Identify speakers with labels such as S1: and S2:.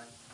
S1: time.